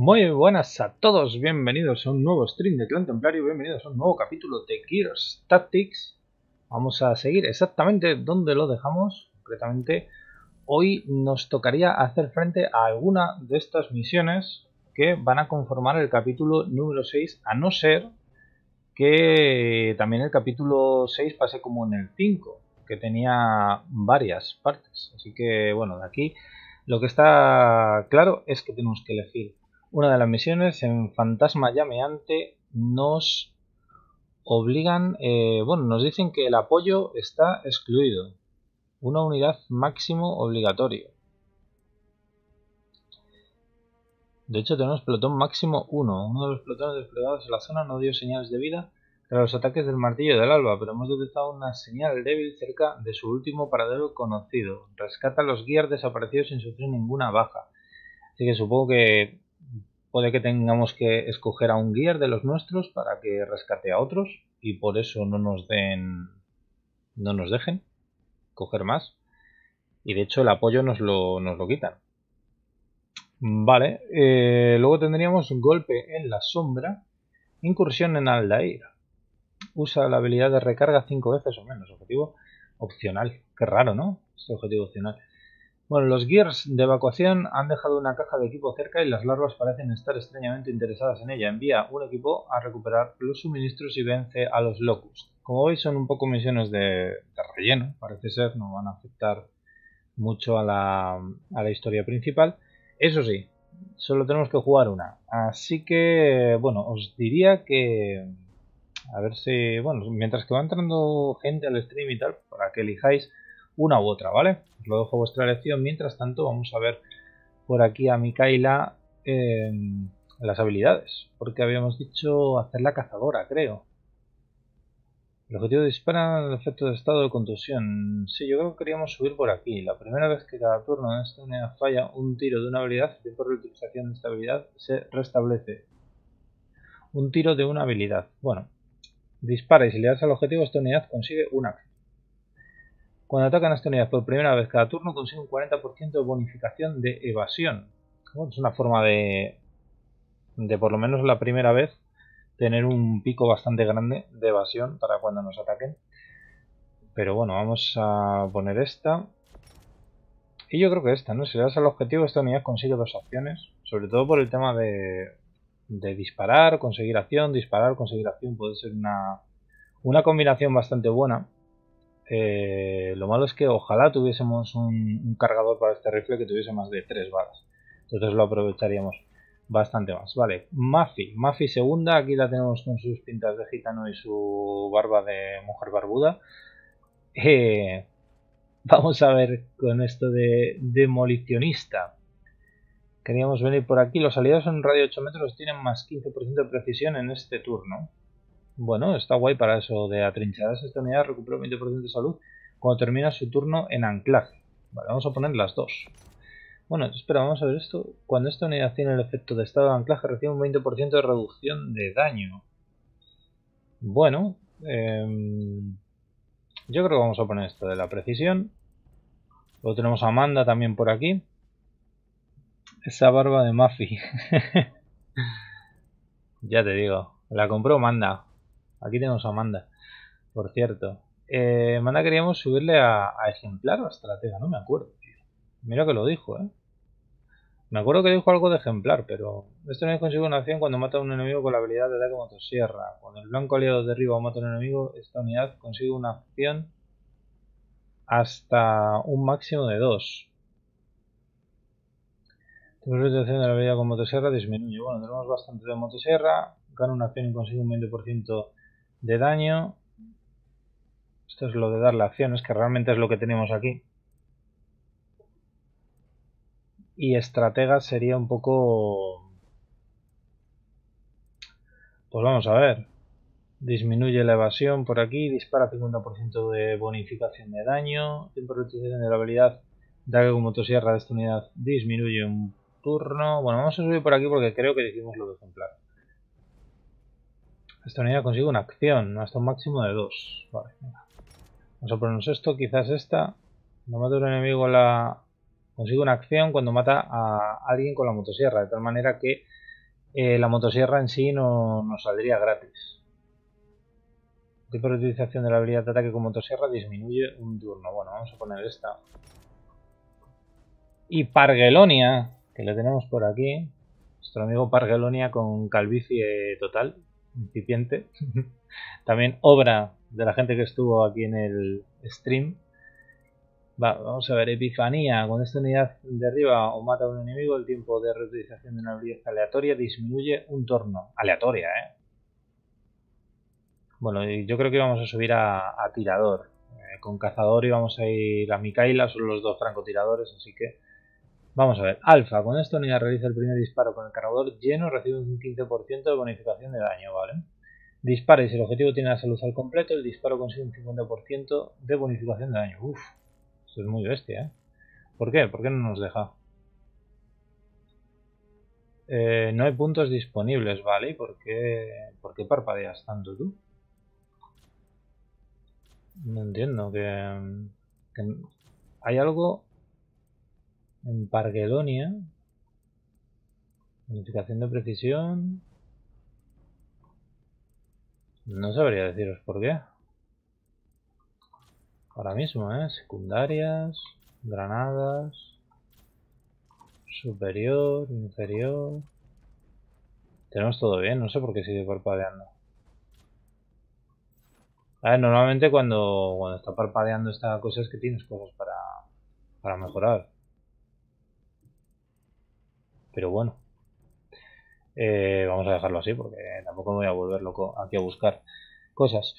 Muy buenas a todos, bienvenidos a un nuevo stream de Clan Templario, bienvenidos a un nuevo capítulo de Gears Tactics. Vamos a seguir exactamente donde lo dejamos, concretamente hoy nos tocaría hacer frente a alguna de estas misiones que van a conformar el capítulo número 6, a no ser que también el capítulo 6 pase como en el 5, que tenía varias partes. Así que bueno, de aquí lo que está claro es que tenemos que elegir una de las misiones en Fantasma Llameante nos obligan, eh, bueno, nos dicen que el apoyo está excluido. Una unidad máximo obligatorio. De hecho, tenemos pelotón máximo 1. Uno de los pelotones desplegados en la zona no dio señales de vida tras los ataques del martillo del alba, pero hemos detectado una señal débil cerca de su último paradero conocido. Rescata a los guías desaparecidos sin sufrir ninguna baja. Así que supongo que puede que tengamos que escoger a un guía de los nuestros para que rescate a otros y por eso no nos den no nos dejen coger más. Y de hecho el apoyo nos lo, nos lo quitan. Vale eh, luego tendríamos un golpe en la sombra incursión en Aldair. Usa la habilidad de recarga 5 veces o menos objetivo opcional. Qué raro no este objetivo opcional bueno, los Gears de evacuación han dejado una caja de equipo cerca y las larvas parecen estar extrañamente interesadas en ella. Envía un equipo a recuperar los suministros y vence a los Locust. Como veis son un poco misiones de, relleno, parece ser, no van a afectar mucho a la, a la historia principal. Eso sí, solo tenemos que jugar una. Así que, bueno, os diría que... A ver si... Bueno, mientras que va entrando gente al stream y tal, para que elijáis una u otra, ¿vale? Os lo dejo a vuestra elección. Mientras tanto, vamos a ver por aquí a Mikaela eh, las habilidades. Porque habíamos dicho hacer la cazadora, creo. El objetivo dispara el efecto de estado de contusión. Sí, yo creo que queríamos subir por aquí. La primera vez que cada turno en esta unidad falla un tiro de una habilidad, el tiempo de reutilización de esta habilidad se restablece. Un tiro de una habilidad. Bueno, dispara y si le das al objetivo, esta unidad consigue una acción. Cuando atacan a esta unidad por primera vez cada turno consigue un 40% de bonificación de evasión. es una forma de, de por lo menos la primera vez tener un pico bastante grande de evasión para cuando nos ataquen. Pero bueno, vamos a poner esta. Y yo creo que esta, ¿no? Si le das al objetivo, esta unidad consigue dos acciones. Sobre todo por el tema de, de disparar, conseguir acción, disparar, conseguir acción. Puede ser una, una combinación bastante buena. Eh, lo malo es que ojalá tuviésemos un, cargador para este rifle que tuviese más de 3 balas. Entonces lo aprovecharíamos bastante más. Vale, Mafi. Mafi segunda. Aquí la tenemos con sus pintas de gitano y su barba de mujer barbuda. Eh, vamos a ver con esto de demolicionista. Queríamos venir por aquí. Los aliados en radio de 8 metros tienen más 15% de precisión en este turno. Bueno, está guay para eso de atrincherarse esta unidad, recupera 20% de salud cuando termina su turno en anclaje. Vale, vamos a poner las dos. Bueno, espera, vamos a ver esto. Cuando esta unidad tiene el efecto de estado de anclaje, recibe un 20% de reducción de daño. Bueno, em, yo creo que vamos a poner esto de la precisión. Luego tenemos a Amanda también por aquí. Esa barba de Mafi. ya te digo, la compró Amanda. Aquí tenemos a Amanda, por cierto. Eh, Amanda queríamos subirle a, ejemplar o a estratega, no me acuerdo, tío. Mira que lo dijo, ¿eh? Me acuerdo que dijo algo de ejemplar, pero esto no es consigue una acción cuando mata a un enemigo con la habilidad de ataque motosierra. Cuando el blanco aliado derriba o mata a un enemigo, esta unidad consigue una acción hasta un máximo de 2. La situación de la habilidad con motosierra disminuye. Bueno, tenemos bastante de motosierra. Gana una acción y consigue un 20% de daño. Esto es lo de dar la acción, es que realmente es lo que tenemos aquí. Y estratega sería un poco... Pues vamos a ver. Disminuye la evasión por aquí, dispara 50% de bonificación de daño, tiempo de utilización de la habilidad daga con motosierra de esta unidad disminuye un turno. Bueno, vamos a subir por aquí porque creo que dijimos lo de ejemplar. Esta unidad consigue una acción, hasta un máximo de dos. Vale, Vamos a ponernos esto, quizás esta. Cuando mata un enemigo la... consigue una acción cuando mata a alguien con la motosierra, de tal manera que eh, la motosierra en sí no nos saldría gratis. Tipo de utilización de la habilidad de ataque con motosierra disminuye un turno. Bueno, vamos a poner esta. Y Pargelonia, que lo tenemos por aquí. Nuestro amigo Pargelonia con calvicie total, incipiente. También obra de la gente que estuvo aquí en el stream. vamos a ver, Epifanía. Con esta unidad de arriba o mata a un enemigo, el tiempo de reutilización de una habilidad aleatoria disminuye un turno. Aleatoria, ¿eh? Bueno, yo creo que vamos a subir a, tirador. Eh, con cazador y vamos a ir a Mikaela, son los dos francotiradores, así que Vamos a ver, alfa, con esta unidad realiza el primer disparo con el cargador lleno, recibe un 15% de bonificación de daño, ¿vale? Dispara y si el objetivo tiene la salud al completo, el disparo consigue un 50% de bonificación de daño. Uf, eso es muy bestia, ¿eh? ¿Por qué? ¿Por qué no nos deja? Eh, no hay puntos disponibles, ¿vale? ¿Y por qué, por qué parpadeas tanto tú? No entiendo que, que hay algo en Parguelonia. Modificación de precisión. No sabría deciros por qué. Ahora mismo, ¿eh? Secundarias, granadas, superior, inferior. Tenemos todo bien, no sé por qué sigue parpadeando. A ver, normalmente cuando, cuando está parpadeando esta cosa es que tienes cosas para, para mejorar pero bueno. Eh, vamos a dejarlo así porque tampoco me voy a volver loco aquí a buscar cosas.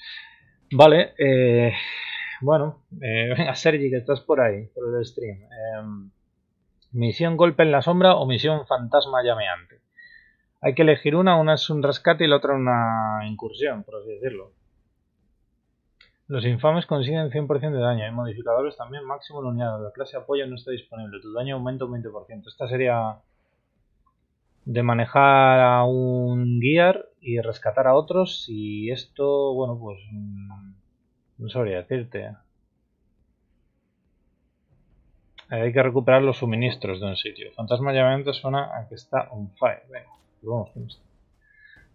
Vale, eh, bueno, eh, venga Sergi, que estás por ahí, por el stream. Em, misión golpe en la sombra o misión fantasma llameante. Hay que elegir una, una es un rescate y la otra una incursión, por así decirlo. Los infames consiguen 100% de daño. Hay modificadores también, máximo en. La clase apoyo no está disponible. Tu daño aumenta un 20%. Esta sería de manejar a un gear y rescatar a otros y esto, bueno, pues mm, no sabría decirte. Hay que recuperar los suministros de un sitio. Fantasma llameante suena a que está on fire. Venga, pues vamos con esto.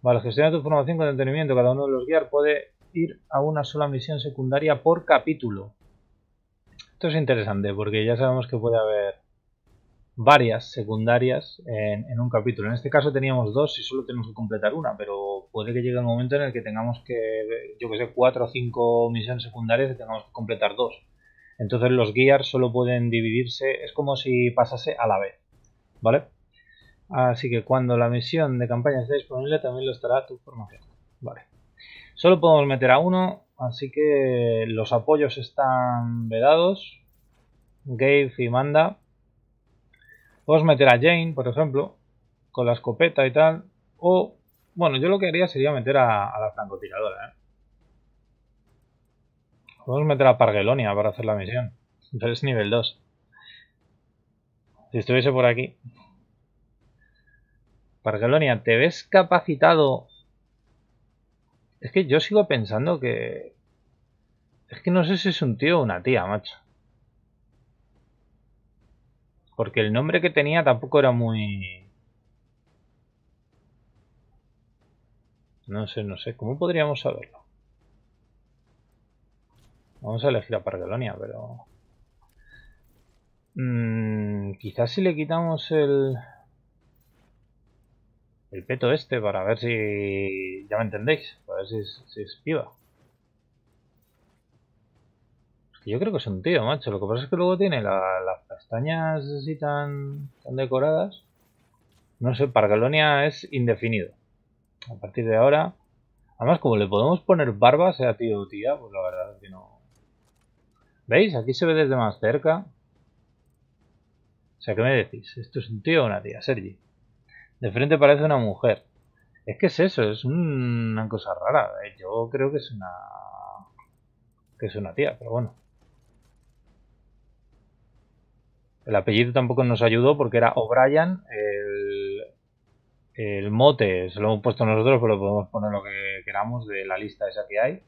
Vale, gestiona tu formación con detenimiento. Cada uno de los gear puede ir a una sola misión secundaria por capítulo. Esto es interesante porque ya sabemos que puede haber varias secundarias en, un capítulo. En este caso teníamos dos y solo tenemos que completar una, pero puede que llegue un momento en el que tengamos que, yo que sé, cuatro o cinco misiones secundarias y tengamos que completar dos. Entonces los gears solo pueden dividirse, es como si pasase a la vez, ¿vale? Así que cuando la misión de campaña esté disponible también lo estará tu formación, ¿vale? Solo podemos meter a uno, así que los apoyos están vedados. Gabe y Manda Podemos meter a Jane, por ejemplo, con la escopeta y tal. O, bueno, yo lo que haría sería meter a, la francotiradora, ¿eh? Podemos meter a Pargelonia para hacer la misión. Pero es nivel 2. Si estuviese por aquí. Pargelonia, ¿te ves capacitado? Es que yo sigo pensando que... Es que no sé si es un tío o una tía, macho. Porque el nombre que tenía tampoco era muy... No sé, no sé. ¿Cómo podríamos saberlo? Vamos a elegir a Pargelonia, pero... Mm, quizás si le quitamos el... El peto este para ver si... Ya me entendéis. Para ver si si es piba. Yo creo que es un tío, macho. Lo que pasa es que luego tiene las pestañas así tan, tan decoradas. No sé, Pargalonia es indefinido. A partir de ahora. Además, como le podemos poner barba, sea tío o tía, pues la verdad es que no. ¿Veis? Aquí se ve desde más cerca. O sea, ¿qué me decís? ¿Esto es un tío o una tía? Sergi. De frente parece una mujer. Es que es eso, es una cosa rara. Yo creo que es una. que es una tía, pero bueno. El apellido tampoco nos ayudó porque era O'Brien. El, el mote se lo hemos puesto nosotros, pero podemos poner lo que queramos de la lista esa que hay.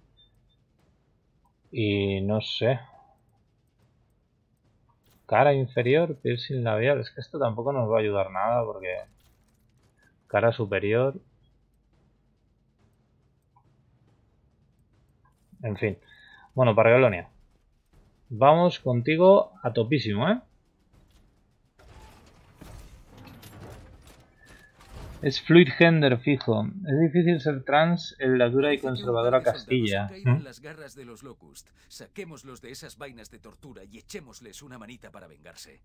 Y no sé. Cara inferior, piercing labial. Es que esto tampoco nos va a ayudar nada porque... Cara superior. En fin. Bueno, para Galonia. Vamos contigo a topísimo, ¿eh? Es fluid gender fijo. Es difícil ser trans en la dura y conservadora Castilla. ¿Mm? las garras de los Locust. Saquémoslos de esas vainas de tortura y echémosles una manita para vengarse.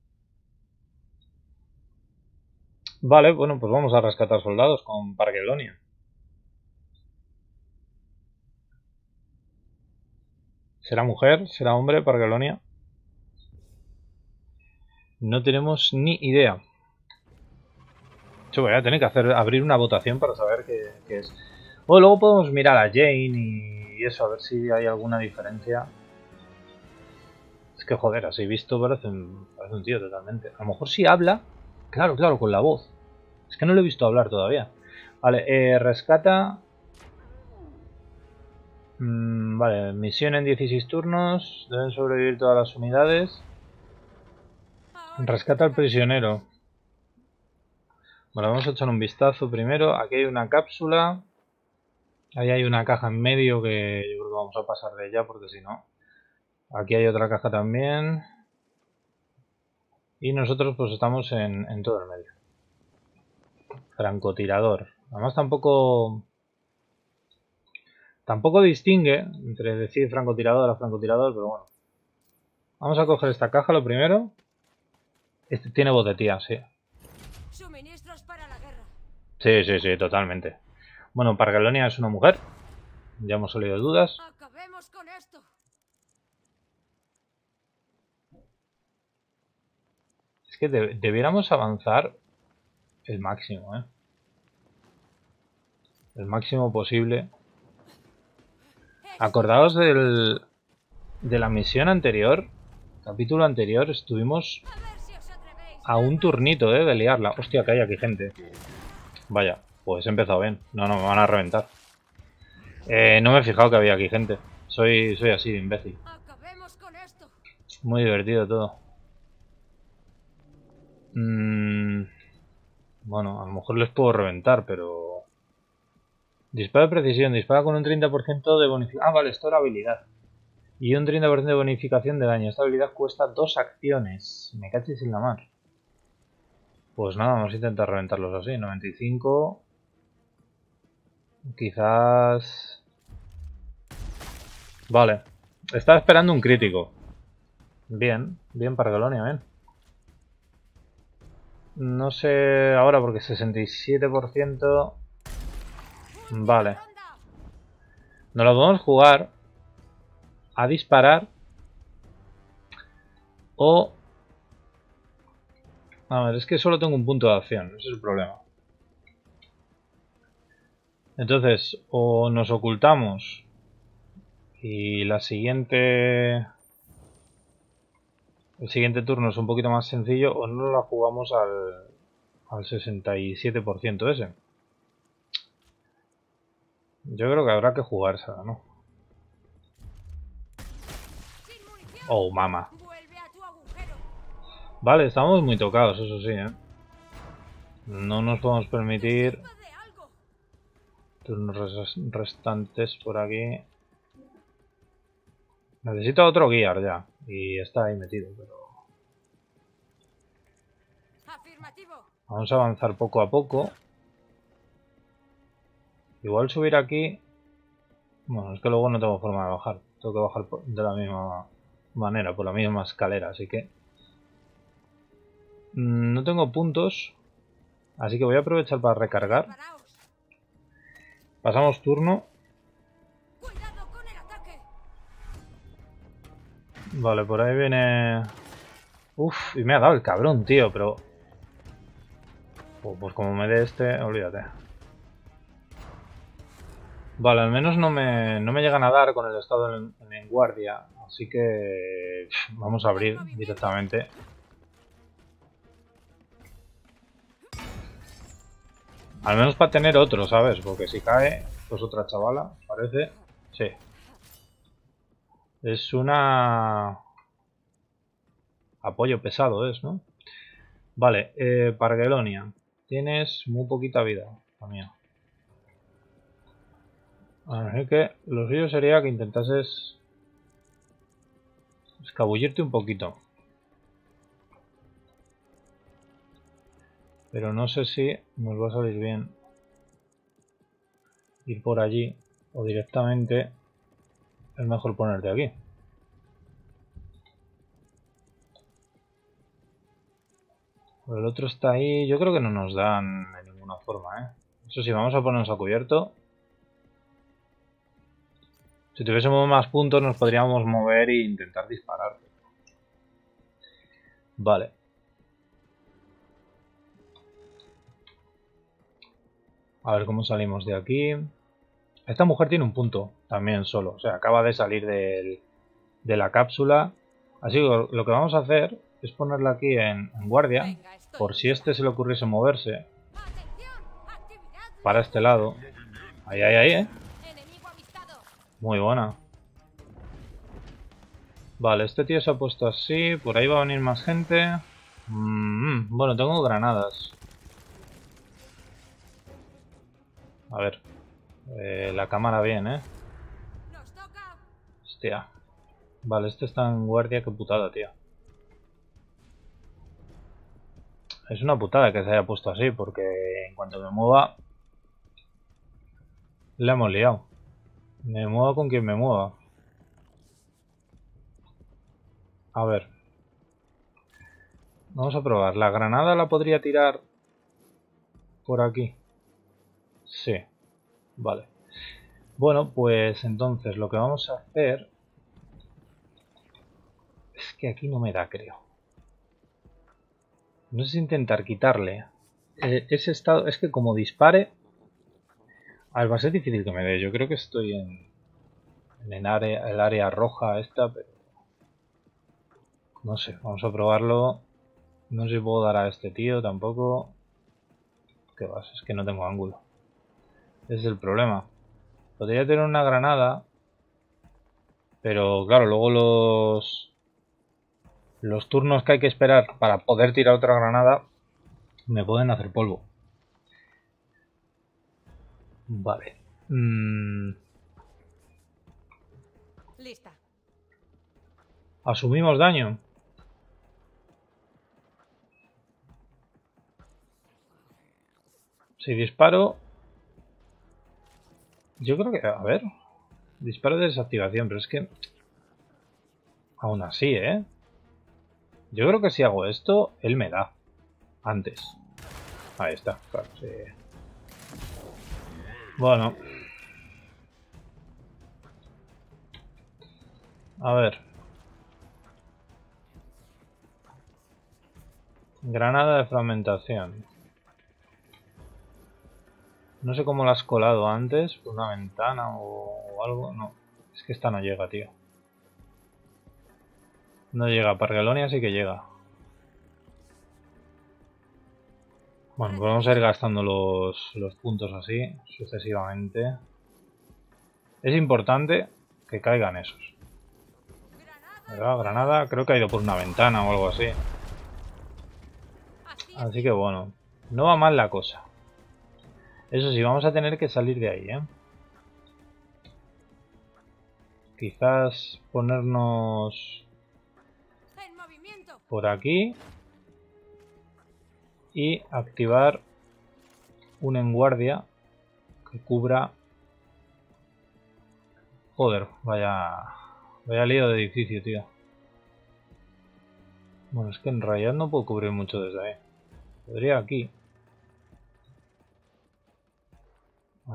Vale, bueno, pues vamos a rescatar soldados con Parquelonia. ¿Será mujer? ¿Será hombre Parquelonia? No tenemos ni idea. Yo voy a tener que hacer abrir una votación para saber qué, es. O luego podemos mirar a Jane y eso, a ver si hay alguna diferencia. Es que joder, así visto parece un, parece un tío totalmente. A lo mejor si habla, claro, claro, con la voz. Es que no lo he visto hablar todavía. Vale, eh, rescata... Mm, vale, misión en 16 turnos. Deben sobrevivir todas las unidades. Rescata al prisionero. Bueno, vamos a echar un vistazo primero. Aquí hay una cápsula. Ahí hay una caja en medio que yo creo que vamos a pasar de ella porque si no... Aquí hay otra caja también. Y nosotros pues estamos en, en todo el medio. Francotirador. Además tampoco... Tampoco distingue entre decir francotirador a francotirador, pero bueno. Vamos a coger esta caja lo primero. Este tiene voz de tía, sí. Sí, sí, sí, totalmente. Bueno, Pargalonia es una mujer. Ya hemos salido dudas. Es que debiéramos avanzar el máximo, ¿eh? El máximo posible. Acordaos del, de la misión anterior, capítulo anterior, estuvimos a un turnito, ¿eh? De liarla. Hostia, que hay aquí gente. Vaya, pues he empezado bien. No, no, me van a reventar. Eh, no me he fijado que había aquí gente. Soy, soy así de imbécil. Muy divertido todo. Mm, bueno, a lo mejor les puedo reventar, pero... Dispara de precisión, dispara con un 30% de bonificación. Ah, vale, esto era habilidad. Y un 30% de bonificación de daño. Esta habilidad cuesta dos acciones. Me cachis en la mar. Pues nada, vamos a intentar reventarlos así. 95. Quizás... Vale. Estaba esperando un crítico. Bien, bien para Galonia, bien. No sé ahora porque 67%... Vale. Nos lo podemos jugar a disparar o a ver, es que solo tengo un punto de acción, ese es el problema. Entonces, o nos ocultamos y la siguiente... El siguiente turno es un poquito más sencillo o no la jugamos al, al 67% ese. Yo creo que habrá que jugársela, ¿no? Oh, mama. Vale, estamos muy tocados, eso sí, ¿eh? No nos podemos permitir turnos restantes por aquí. Necesito otro guiar ya. Y está ahí metido, pero... Vamos a avanzar poco a poco. Igual subir aquí... Bueno, es que luego no tengo forma de bajar. Tengo que bajar de la misma manera, por la misma escalera, así que... Mm, no tengo puntos. Así que voy a aprovechar para recargar. Pasamos turno. Vale, por ahí viene... Uf, y me ha dado el cabrón, tío, pero... Pues, pues como me dé este, olvídate. Vale, al menos no me, no me llegan a dar con el estado en guardia. Así que vamos a abrir directamente. Al menos para tener otro, ¿sabes? Porque si cae, pues otra chavala, parece. Sí. Es una... Apoyo pesado es, ¿no? Vale, eh, Pargelonia. tienes muy poquita vida, también. Así que lo suyo sería que intentases escabullirte un poquito. Pero no sé si nos va a salir bien ir por allí o directamente es mejor ponerte aquí. el otro está ahí. Yo creo que no nos dan de ninguna forma, ¿eh? Eso sí, vamos a ponernos a cubierto. Si tuviésemos más puntos nos podríamos mover e intentar disparar. Vale. A ver cómo salimos de aquí. Esta mujer tiene un punto también solo. O sea, acaba de salir de la cápsula. Así que lo que vamos a hacer es ponerla aquí en, guardia. Por si este se le ocurriese moverse. Para este lado. Ahí, ahí, ahí, eh. Muy buena. Vale, este tío se ha puesto así. Por ahí va a venir más gente. Mm, bueno, tengo granadas. A ver. Eh, la cámara bien, ¿eh? Hostia. Vale, este está en guardia. Qué putada, tío. Es una putada que se haya puesto así, porque en cuanto me mueva... Le hemos liado. Me mueva con quien me mueva. A ver. Vamos a probar. ¿La granada la podría tirar por aquí? Sí. Vale. Bueno, pues entonces lo que vamos a hacer... Es que aquí no me da, creo. No si intentar quitarle eh, ese estado. Es que como dispare. A ver, va a ser difícil que me dé. Yo creo que estoy en, en área, el área roja esta, pero. No sé, vamos a probarlo. No sé si puedo dar a este tío tampoco. ¿Qué vas? Es que no tengo ángulo. Es el problema. Podría tener una granada. Pero claro, luego los los turnos que hay que esperar para poder tirar otra granada me pueden hacer polvo. Vale. Mm. Lista. Asumimos daño. Si disparo... Yo creo que... A ver. Disparo de desactivación, pero es que... Aún así, ¿eh? Yo creo que si hago esto, él me da. Antes. Ahí está. Bueno. A ver. Granada de fragmentación. No sé cómo la has colado antes, por una ventana o algo. No, es que esta no llega, tío. No llega, Pargelonia sí que llega. Bueno, pues vamos a ir gastando los, puntos así, sucesivamente. Es importante que caigan esos. ¿Verdad? Granada, creo que ha ido por una ventana o algo así. Así que bueno, no va mal la cosa. Eso sí, vamos a tener que salir de ahí, ¿eh? Quizás ponernos por aquí y activar un en guardia que cubra joder vaya vaya lío de edificio tío. Bueno es que en realidad no puedo cubrir mucho desde ahí. Podría aquí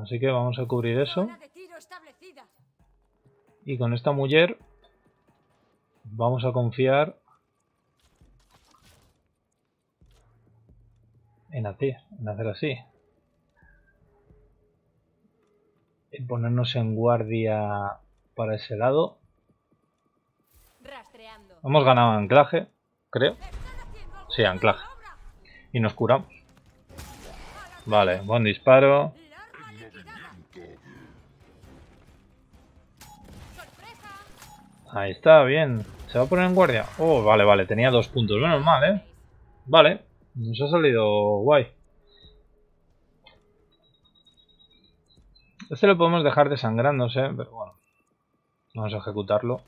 así que vamos a cubrir eso y con esta mujer vamos a confiar en hacer, en hacer así. Y ponernos en guardia para ese lado. Hemos ganado anclaje, creo. Sí, anclaje. Y nos curamos. Vale, buen disparo. Ahí está, bien. ¿Se va a poner en guardia? Oh, vale, vale. Tenía dos puntos. Menos mal, ¿eh? Vale. Nos ha salido guay. Este lo podemos dejar desangrándose, pero bueno. Vamos a ejecutarlo.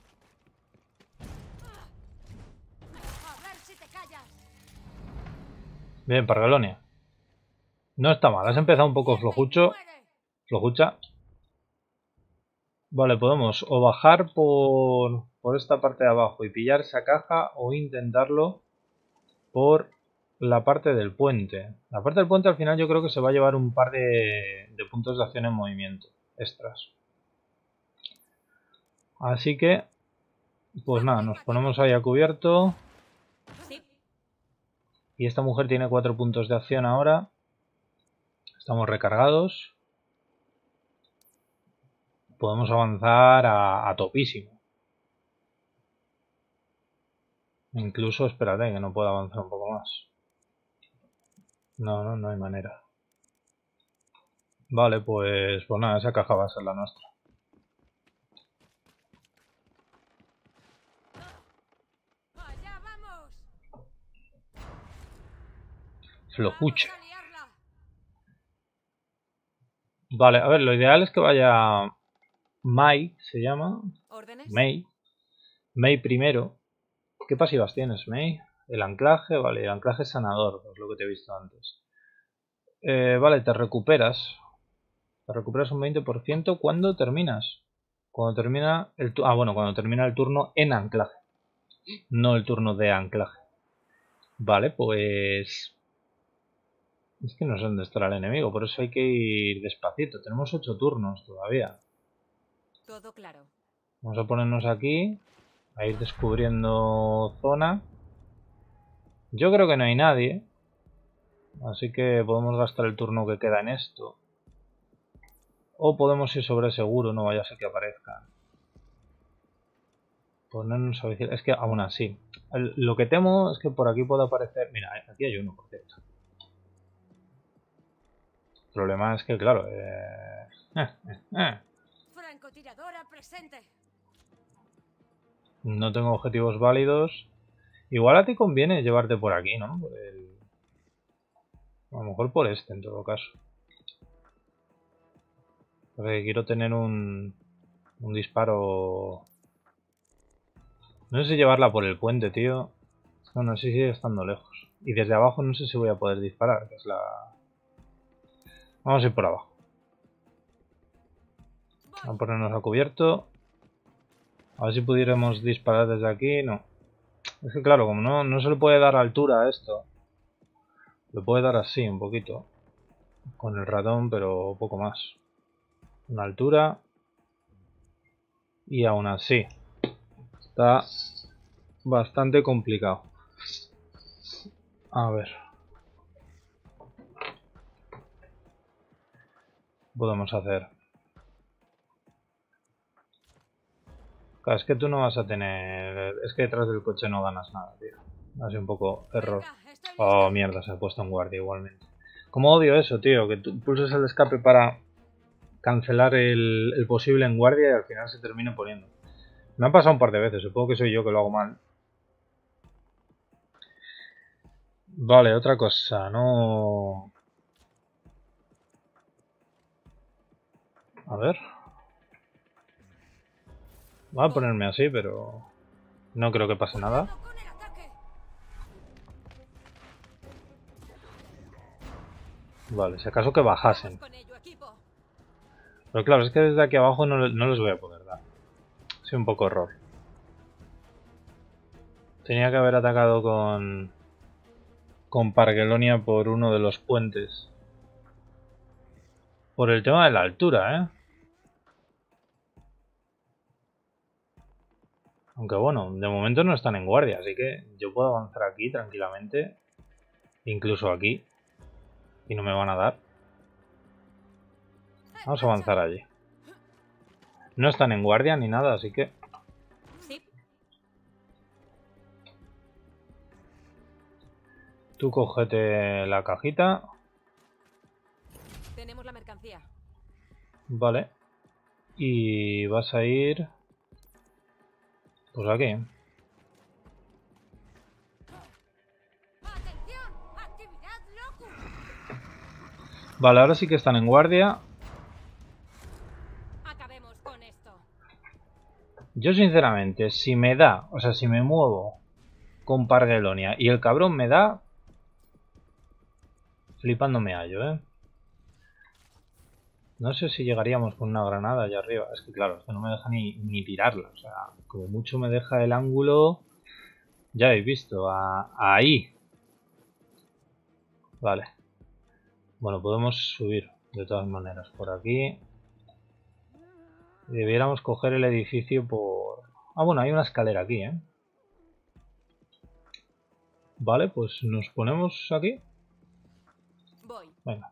Bien, Pargalonia. No está mal. Has empezado un poco flojucho. Flojucha. Vale, podemos o bajar por, por esta parte de abajo y pillar esa caja o intentarlo por la parte del puente. La parte del puente al final yo creo que se va a llevar un par de, de puntos de acción en movimiento extras. Así que, pues nada, nos ponemos ahí a cubierto. Y esta mujer tiene cuatro puntos de acción ahora. Estamos recargados. Podemos avanzar a, a topísimo. Incluso, espérate, que no puedo avanzar un poco más. No, no, no hay manera. Vale, pues, pues nada, esa caja va a ser la nuestra. Flojucha. Vale, a ver, lo ideal es que vaya Mai, se llama. May. May primero. ¿Qué pasivas tienes, May? El anclaje, vale, el anclaje sanador, es lo que te he visto antes. Eh, vale, te recuperas. Te recuperas un 20% cuando terminas. Cuando termina el ah, bueno, cuando termina el turno en anclaje. No el turno de anclaje. Vale, pues... Es que no sé dónde estará el enemigo, por eso hay que ir despacito. Tenemos 8 turnos todavía. Todo claro. Vamos a ponernos aquí, a ir descubriendo zona. Yo creo que no hay nadie. Así que podemos gastar el turno que queda en esto. O podemos ir sobre seguro, no vaya a ser que aparezca. Ponernos a decir... Es que aún así. lo que temo es que por aquí pueda aparecer... Mira, aquí hay uno, por cierto. El problema es que, claro... Eh... Eh, no tengo objetivos válidos. Igual a ti conviene llevarte por aquí, ¿no? A lo mejor por este, en todo caso. Porque quiero tener un, un disparo... No sé si llevarla por el puente, tío. No, no sé si sigue estando lejos. Y desde abajo no sé si voy a poder disparar, que es la... Vamos a ir por abajo. Vamos a ponernos a cubierto. A ver si pudiéramos disparar desde aquí. No. Es que claro, como no, no se le puede dar altura a esto. Le puede dar así un poquito. Con el ratón, pero poco más. Una altura. Y aún así. Está bastante complicado. A ver. Podemos hacer. Es que tú no vas a tener... Es que detrás del coche no ganas nada, tío. Así un poco error. Oh, mierda, se ha puesto en guardia igualmente. Como odio eso, tío, que tú pulses el escape para cancelar el, el, posible en guardia y al final se termine poniendo. Me ha pasado un par de veces, supongo que soy yo que lo hago mal. Vale, otra cosa, no... A ver... Voy a ponerme así, pero no creo que pase nada. Vale, si acaso que bajasen. Pero claro, es que desde aquí abajo no, no les voy a poder dar. Sí, un poco error. Tenía que haber atacado con... Con Pargelonia por uno de los puentes. Por el tema de la altura, ¿eh? Aunque bueno, de momento no están en guardia, así que yo puedo avanzar aquí tranquilamente. Incluso aquí. Y no me van a dar. Vamos a avanzar allí. No están en guardia ni nada, así que... Tú cógete la cajita. Tenemos la mercancía. Vale. Y vas a ir... Pues aquí. Vale, ahora sí que están en guardia. Yo sinceramente, si me da, o sea, si me muevo con Pargelonia y el cabrón me da, flipando me hallo, ¿eh? No sé si llegaríamos con una granada allá arriba. Es que claro, es que no me deja ni, ni tirarla. O sea, como mucho me deja el ángulo... Ya habéis visto, a, ahí. Vale. Bueno, podemos subir de todas maneras por aquí. Debiéramos coger el edificio por... Ah, bueno, hay una escalera aquí, ¿eh? Vale, pues nos ponemos aquí. Voy. Venga.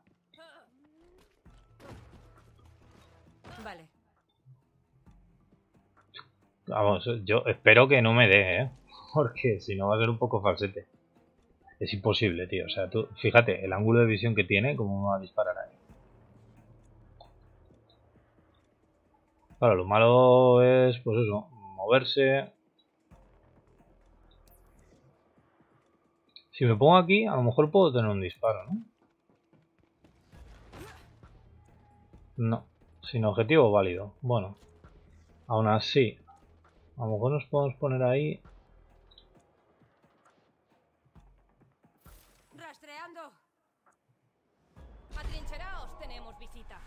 Vamos, yo espero que no me dé, ¿eh? Porque si no va a ser un poco falsete. Es imposible, tío. O sea, tú, fíjate, el ángulo de visión que tiene, cómo va a disparar ahí. Claro, lo malo es, pues eso, moverse. Si me pongo aquí, a lo mejor puedo tener un disparo, ¿no? No, sin objetivo válido. Bueno, aún así, a lo mejor nos podemos poner ahí. Rastreando. Atrincheraos, tenemos visita.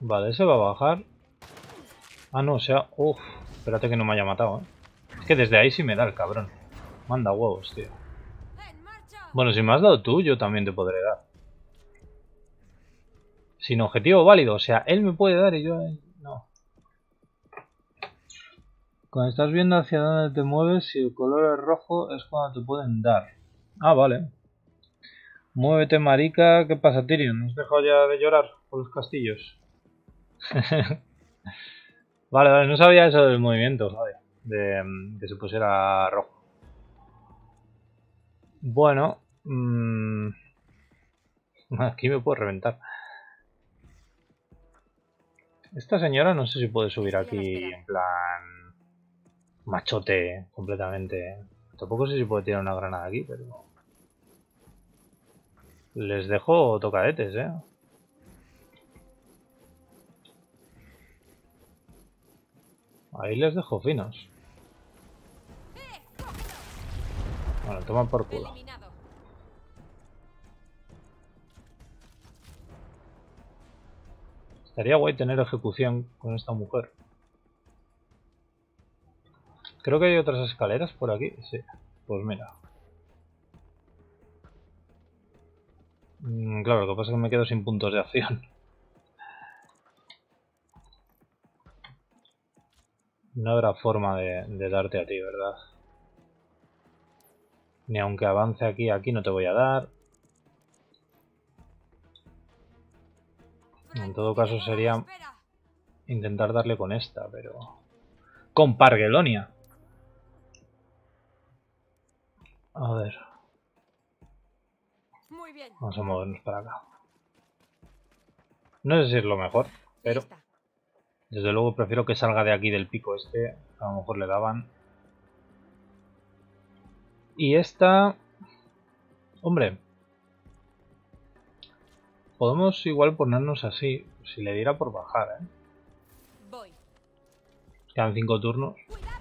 Vale, ese va a bajar. Ah, no, o sea... Uf, espérate que no me haya matado, ¿eh? Es que desde ahí sí me da el cabrón. Manda huevos, tío. Bueno, si me has dado tú, yo también te podré dar. Sin objetivo válido, o sea, él me puede dar y yo... a él No. Cuando estás viendo hacia dónde te mueves, si el color es rojo, es cuando te pueden dar. Ah, vale. Muévete, marica. ¿Qué pasa, Tyrion? ¿Nos dejado ya de llorar por los castillos? vale, vale, no sabía eso del movimiento, ¿sabes? De mm, que se pusiera rojo. Bueno, mm, aquí me puedo reventar. Esta señora no sé si puede subir aquí en plan machote completamente. Tampoco sé si puede tirar una granada aquí, pero les dejo tocadetes, eh. Ahí les dejo finos. Bueno, toman por culo. Estaría guay tener ejecución con esta mujer. Creo que hay otras escaleras por aquí. Sí. Pues mira. Mm, claro, lo que pasa es que me quedo sin puntos de acción. No habrá forma de, de darte a ti, ¿verdad? Ni aunque avance aquí, aquí no te voy a dar. En todo caso sería intentar darle con esta, pero... Con Pargelonia. A ver, Muy bien. vamos a movernos para acá. No sé si es lo mejor, pero desde luego prefiero que salga de aquí del pico este. A lo mejor le daban. Y esta... Hombre. Podemos igual ponernos así. Si le diera por bajar, ¿eh? Voy. Quedan cinco turnos. ¡Cuidado!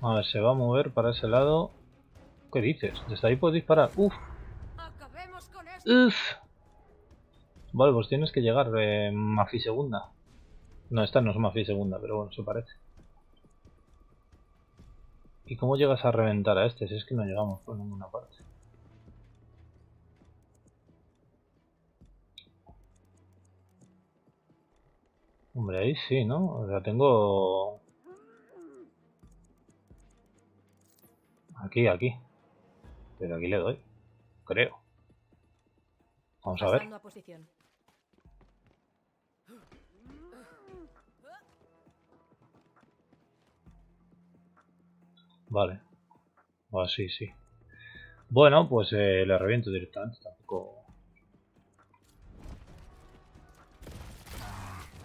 A ver, se va a mover para ese lado. ¿Qué dices? Desde ahí puedes disparar. Uf, uf. Vale, pues tienes que llegar eh, Mafi segunda. No, esta no es Mafi segunda, pero bueno, se parece. ¿Y cómo llegas a reventar a este? Si es que no llegamos por ninguna parte. Hombre, ahí sí, ¿no? O sea, tengo... Aquí, aquí. Pero aquí le doy. Creo. Vamos a ver. Vale. Ah, sí, sí. Bueno, pues eh, le reviento directamente. Tampoco...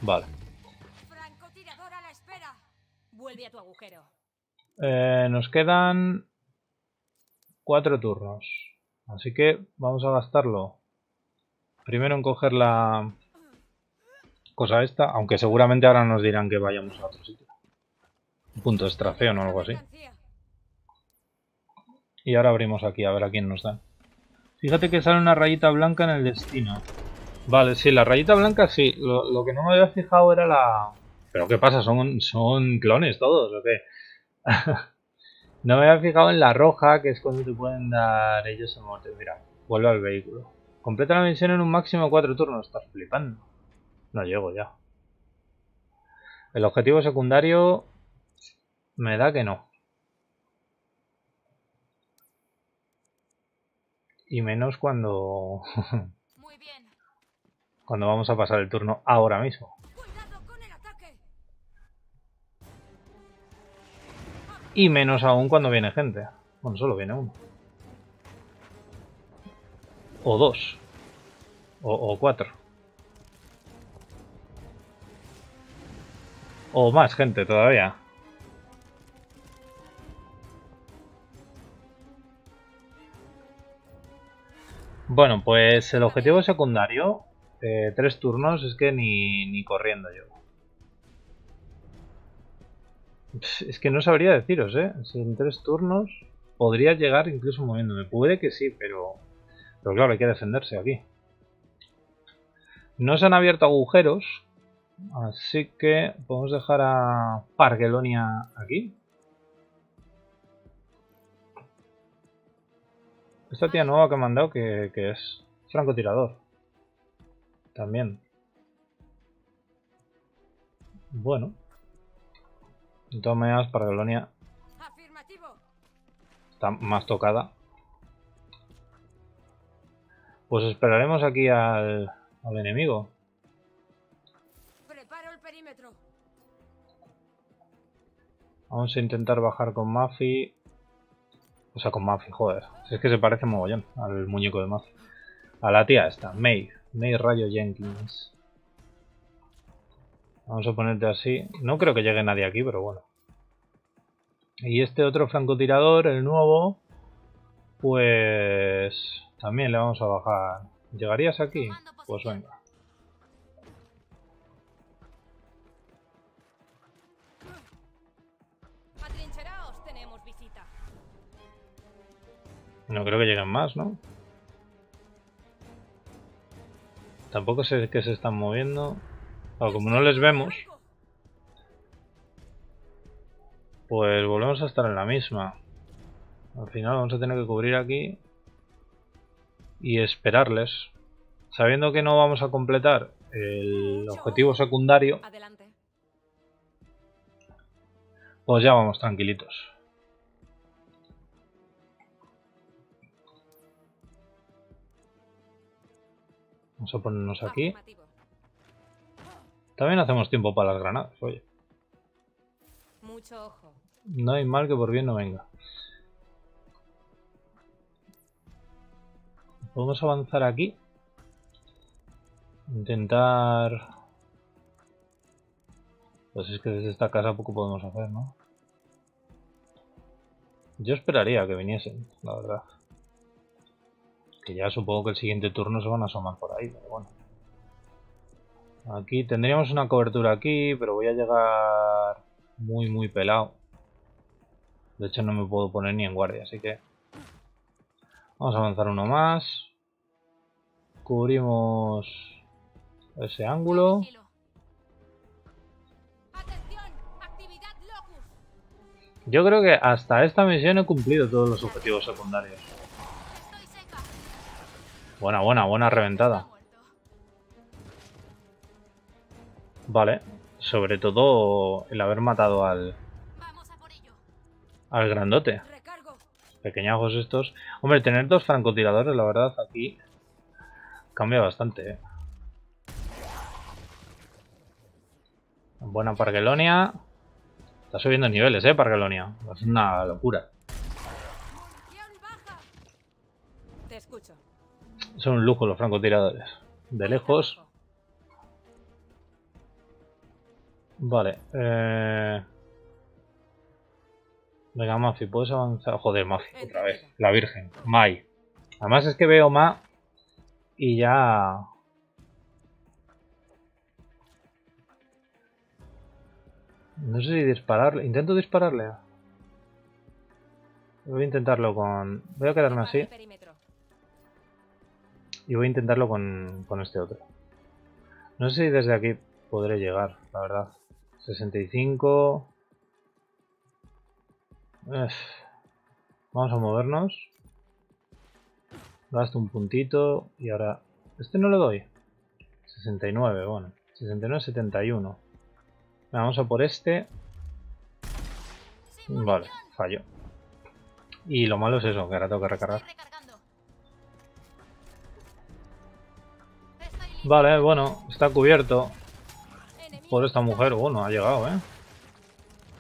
Vale. Francotirador a la espera. Vuelve a tu agujero. Eh, nos quedan cuatro turnos. Así que vamos a gastarlo. Primero en coger la, cosa esta, aunque seguramente ahora nos dirán que vayamos a otro sitio. Un punto de extracción o algo así. Y ahora abrimos aquí a ver a quién nos dan. Fíjate que sale una rayita blanca en el destino. Vale, sí, la rayita blanca sí. Lo, lo que no me había fijado era la... ¿Pero qué pasa? ¿Son, son clones todos o qué? no me había fijado en la roja, que es cuando te pueden dar ellos en muerte. Mira, vuelve al vehículo. Completa la misión en un máximo de 4 turnos. Estás flipando. No llego ya. El objetivo secundario... Me da que no. Y menos cuando... Muy bien. cuando vamos a pasar el turno ahora mismo. Y menos aún cuando viene gente. Bueno, solo viene uno. O dos. O, cuatro. O más gente todavía. Bueno, pues el objetivo secundario, eh, tres turnos, es que ni, ni corriendo yo. Es que no sabría deciros, ¿eh? Si en tres turnos podría llegar incluso moviéndome. Puede que sí, pero... Pero claro, hay que defenderse aquí. No se han abierto agujeros, así que podemos dejar a Pargelonia aquí. Esta tía nueva que me han dado, que, que es francotirador. También. Bueno. De todas maneras, Pargelonia Afirmativo. está más tocada. Pues esperaremos aquí al, al enemigo. Preparo el perímetro. Vamos a intentar bajar con Mafi. O sea, con Mafi, joder. Si es que se parece mogollón al muñeco de Mafi. A la tía esta, May. May Rayo Jenkins. Vamos a ponerte así. No creo que llegue nadie aquí, pero bueno. Y este otro francotirador, el nuevo, pues también le vamos a bajar. ¿Llegarías aquí? Pues venga. No creo que lleguen más, ¿no? Tampoco sé que se están moviendo. Claro, como no les vemos, pues volvemos a estar en la misma. Al final vamos a tener que cubrir aquí y esperarles. Sabiendo que no vamos a completar el objetivo secundario, pues ya vamos tranquilitos. Vamos a ponernos aquí. También hacemos tiempo para las granadas, oye. Mucho ojo. No hay mal que por bien no venga. Podemos avanzar aquí. Intentar... Pues es que desde esta casa poco podemos hacer, ¿no? Yo esperaría que viniesen, la verdad. Que ya supongo que el siguiente turno se van a asomar por ahí, pero bueno. Aquí tendríamos una cobertura aquí, pero voy a llegar muy muy pelado. De hecho no me puedo poner ni en guardia, así que... Vamos a avanzar uno más. Cubrimos ese ángulo. Yo creo que hasta esta misión he cumplido todos los objetivos secundarios. Buena, buena, buena reventada. Vale. Sobre todo el haber matado al, al grandote. Pequeñajos estos. Hombre, tener dos francotiradores, la verdad, aquí cambia bastante. ¿eh? Buena Pargelonia. Está subiendo niveles, eh, Pargelonia. Es una locura. Son un lujo los francotiradores. De lejos. Vale. Eh... Venga, Mafi, ¿puedes avanzar? Joder, Mafi, otra vez. La Virgen. Mai. Además es que veo Ma y ya... No sé si dispararle. Intento dispararle. Voy a intentarlo con... Voy a quedarme así. Y voy a intentarlo con, con este otro. No sé si desde aquí podré llegar, la verdad. 65... Vamos a movernos. Gasto un puntito y ahora... Este no lo doy. 69, bueno. 69, 71. Vamos a por este. Vale, fallo. Y lo malo es eso, que ahora tengo que recargar. Vale, bueno, está cubierto por esta mujer. Bueno, ha llegado, ¿eh?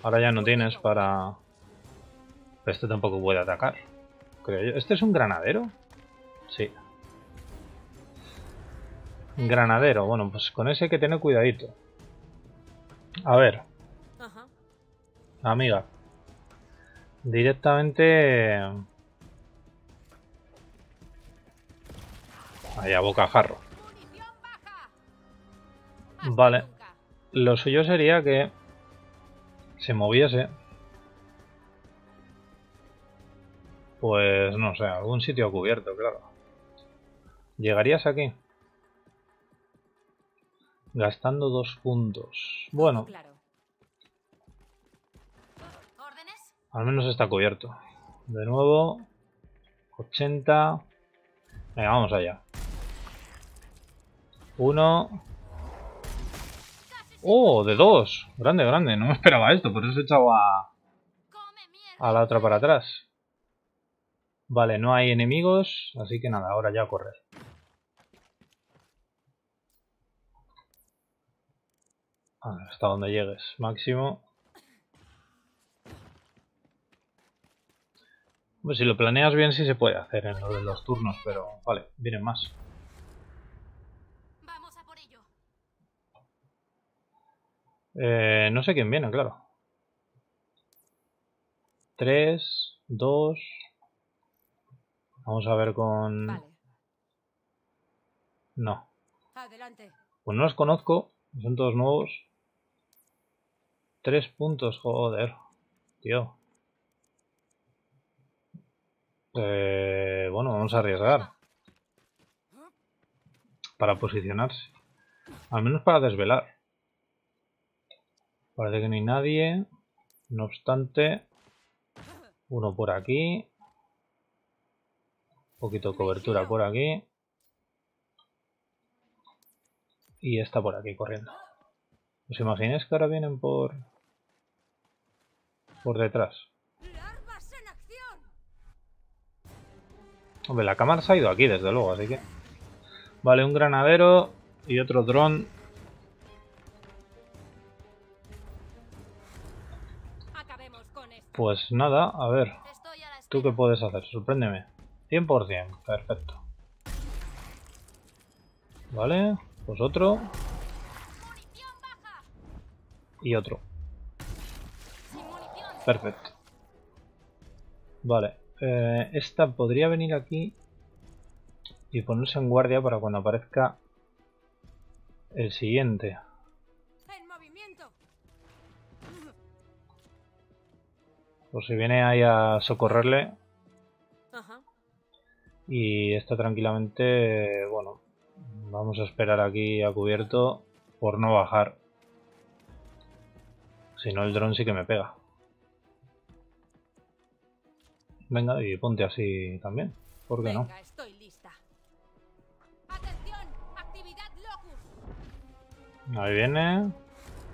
Ahora ya no tienes para... Este tampoco puede atacar, creo yo. ¿Este es un granadero? Sí. Granadero, bueno, pues con ese hay que tener cuidadito. A ver. Amiga. Directamente... Allá bocajarro. Vale. Lo suyo sería que se moviese. Pues no sé, algún sitio cubierto, claro. ¿Llegarías aquí? Gastando dos puntos. Bueno. Al menos está cubierto. De nuevo. 80. Venga, vamos allá. Uno. ¡Oh! De dos. Grande, grande. No me esperaba esto. Por eso he echado a... A la otra para atrás. Vale, no hay enemigos. Así que nada, ahora ya a correr. hasta donde llegues. Máximo. Pues si lo planeas bien sí se puede hacer en lo de los turnos, pero vale, vienen más. Vamos a por ello. Eh, no sé quién viene, claro. 3, 2... Vamos a ver con... Vale. No. Adelante. Pues no los conozco, son todos nuevos. Tres puntos, joder. Tío. Eh, bueno, vamos a arriesgar. Para posicionarse. Al menos para desvelar. Parece que no hay nadie. No obstante, uno por aquí. Un poquito de cobertura por aquí. Y está por aquí corriendo. ¿Os imagináis que ahora vienen por por detrás. Hombre, la cámara se ha ido aquí, desde luego, así que... Vale, un granadero y otro dron. Pues nada, a ver. ¿Tú qué puedes hacer? Sorpréndeme. 100%, perfecto. Vale, pues otro. Y otro. Perfecto. Vale. Eh, esta podría venir aquí y ponerse en guardia para cuando aparezca el siguiente. Por si viene ahí a socorrerle. Y está tranquilamente, bueno, vamos a esperar aquí a cubierto por no bajar. Si no el dron sí que me pega. Venga, y ponte así también. ¿Por qué Venga, no? Estoy lista. Atención, actividad locus. Ahí viene.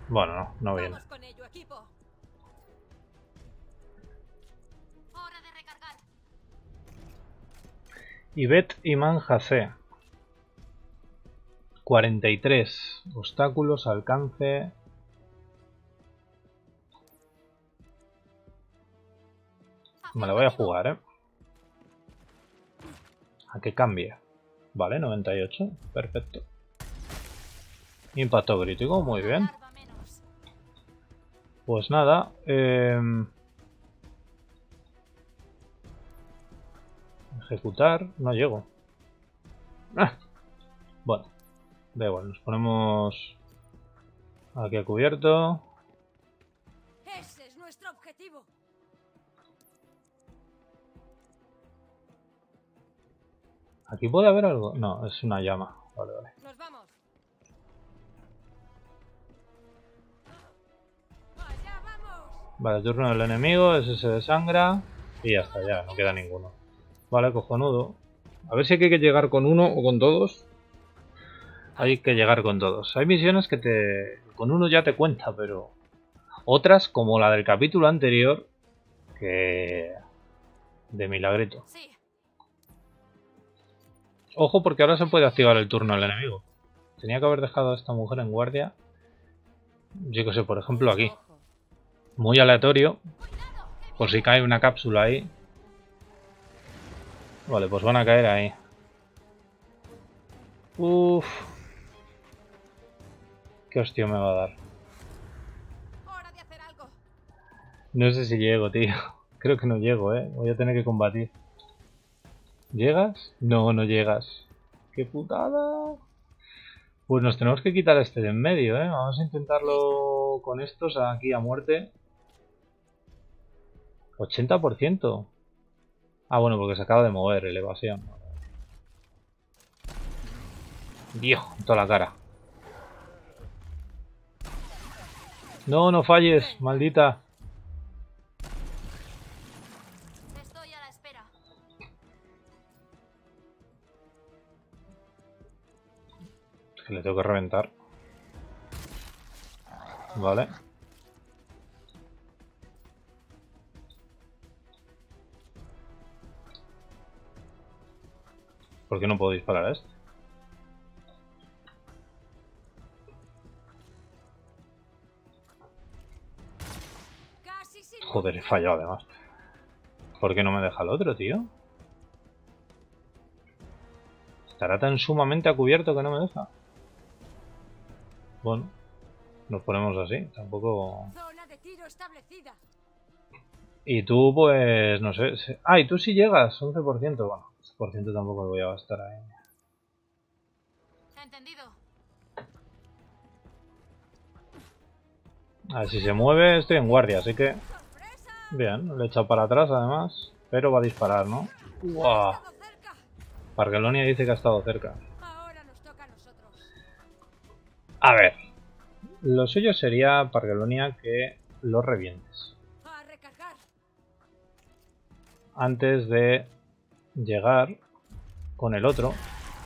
Bueno, no, no viene. Vamos con ello, Ivette Iman Jase. 43. Obstáculos, alcance. Me la voy a jugar, ¿eh? A que cambie. Vale, 98. Perfecto. Impacto crítico, muy bien. Pues nada. em, ejecutar. No llego. Ah. Bueno, da igual, nos ponemos aquí a cubierto. Ese es nuestro objetivo. Aquí puede haber algo. No, es una llama. Vale, vale. Nos vamos. Vale, turno del enemigo, ese se desangra y ya está, ya, no queda ninguno. Vale, cojonudo. A ver si hay que llegar con uno o con todos. Hay que llegar con todos. Hay misiones que te... Con uno ya te cuenta, pero... Otras, como la del capítulo anterior, que... De milagrito. Ojo porque ahora se puede activar el turno del enemigo. Tenía que haber dejado a esta mujer en guardia. Yo que sé, por ejemplo aquí. Muy aleatorio. Por si cae una cápsula ahí. Vale, pues van a caer ahí. Uff. Qué hostia me va a dar. No sé si llego, tío. Creo que no llego, eh. Voy a tener que combatir. ¿Llegas? No, no llegas. ¡Qué putada! Pues nos tenemos que quitar este de en medio, eh. Vamos a intentarlo con estos aquí a muerte. 80%. Ah, bueno, porque se acaba de mover, elevación. Dios, en toda la cara. No, no falles, maldita. Estoy a la espera. Es que le tengo que reventar. Vale. ¿Por qué no puedo disparar a este? Joder, he fallado además. ¿Por qué no me deja el otro, tío? Estará tan sumamente a cubierto que no me deja. Bueno, nos ponemos así, tampoco... Y tú, pues, no sé... Ah, y tú sí llegas, 11%. Bueno, 11% tampoco lo voy a gastar ahí. Entendido. A ver si se mueve, estoy en guardia, así que... Bien, le he echado para atrás además. Pero va a disparar, ¿no? Cerca. Pargelonia dice que ha estado cerca. A ver. Lo suyo sería, Pargelonia, que lo revientes. Antes de llegar con el otro.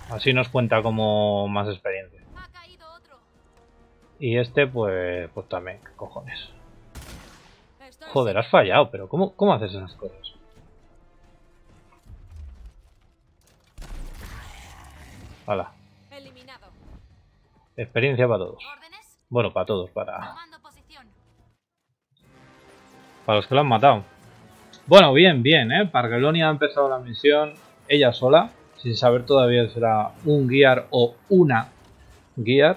Así nos cuenta como más experiencia. Y este, pues, pues también, ¿qué cojones? Joder, has fallado, pero ¿cómo, cómo haces esas cosas? Hala, experiencia para todos. Bueno, para todos, para, para los que lo han matado. Bueno, bien, bien, ¿eh? Pargelonia ha empezado la misión ella sola, sin saber todavía si será un guiar o una guiar.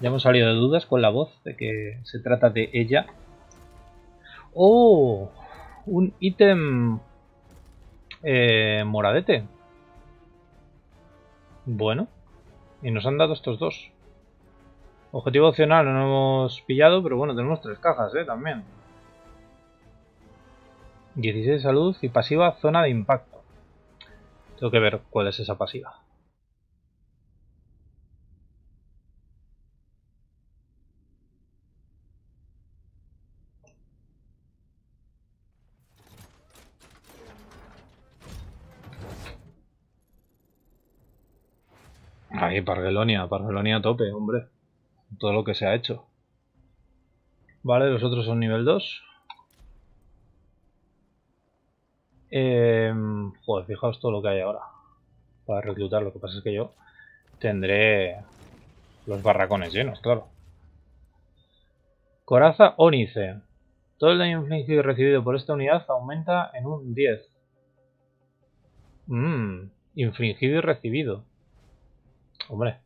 Ya hemos salido de dudas con la voz de que se trata de ella. ¡Oh! Un ítem eh, moradete. Bueno, y nos han dado estos dos. Objetivo opcional no lo hemos pillado, pero bueno, tenemos tres cajas, ¿eh? También. 16 de salud y pasiva zona de impacto. Tengo que ver cuál es esa pasiva. Ahí, Pargelonia, Pargelonia a tope, hombre. Todo lo que se ha hecho. Vale, los otros son nivel 2. Eh, joder, fijaos todo lo que hay ahora para reclutar. Lo que pasa es que yo tendré los barracones llenos, claro. Coraza Ónice. Todo el daño infligido y recibido por esta unidad aumenta en un 10. Mmm, infligido y recibido. Hombre,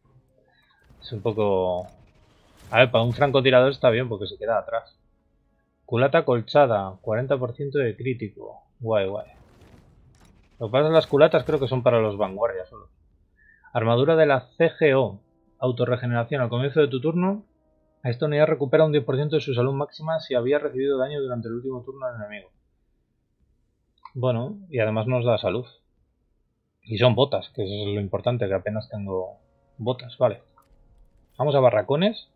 es un poco... A ver, para un francotirador está bien porque se queda atrás. Culata colchada, 40% de crítico. Guay, guay. Lo que pasa es las culatas creo que son para los vanguardias solo. Armadura de la CGO. Autorregeneración. Al comienzo de tu turno, esta unidad recupera un 10% de su salud máxima si había recibido daño durante el último turno del enemigo. Bueno, y además nos da salud. Y son botas, que es lo importante, que apenas tengo botas, vale. Vamos a barracones.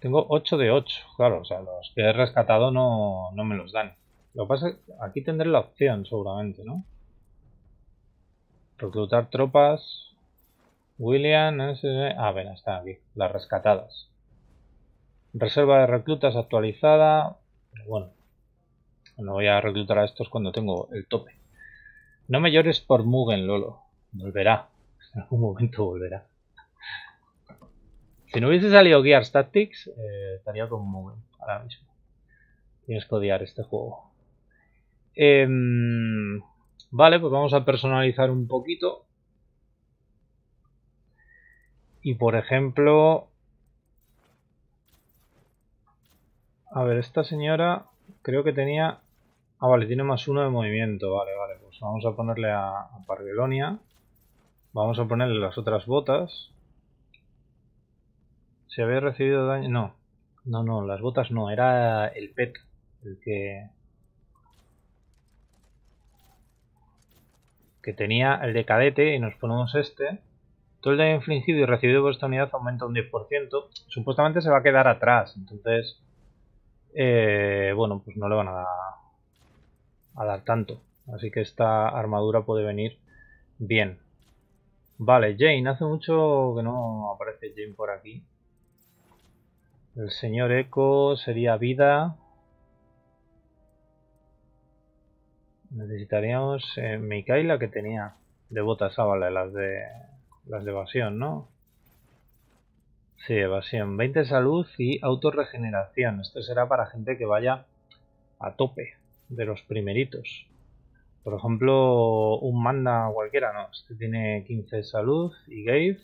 Tengo 8 de 8, claro, o sea, los que he rescatado no, no me los dan. Lo que pasa es que aquí tendré la opción seguramente, ¿no? Reclutar tropas. William. Ah, ven, están aquí, las rescatadas. Reserva de reclutas actualizada. bueno, no voy a reclutar a estos cuando tengo el tope. No me llores por Mugen, Lolo. Volverá. En algún momento volverá. Si no hubiese salido Gear Tactics, eh, estaría con Mugen ahora mismo. Tienes que odiar este juego. Em, vale, pues vamos a personalizar un poquito. Y por ejemplo... A ver, esta señora creo que tenía... Ah, vale, tiene más uno de movimiento. Vale, vale, pues vamos a ponerle a, a. Vamos a ponerle las otras botas. Si había recibido daño... No, no, no, las botas no. Era el pet el que... Que tenía el de cadete y nos ponemos este. Todo el daño infligido y recibido por esta unidad aumenta un 10%. Supuestamente se va a quedar atrás. Entonces, eh, bueno, pues no le van a dar, a dar tanto. Así que esta armadura puede venir bien. Vale, Jane. Hace mucho que no aparece Jane por aquí. El señor Echo sería vida. Necesitaríamos eh, que tenía de botas, ah, vale, las de las de evasión, ¿no? Sí, evasión. 20 salud y autorregeneración. Esto será para gente que vaya a tope de los primeritos. Por ejemplo, un manda cualquiera, no. Este tiene 15 salud y Gave.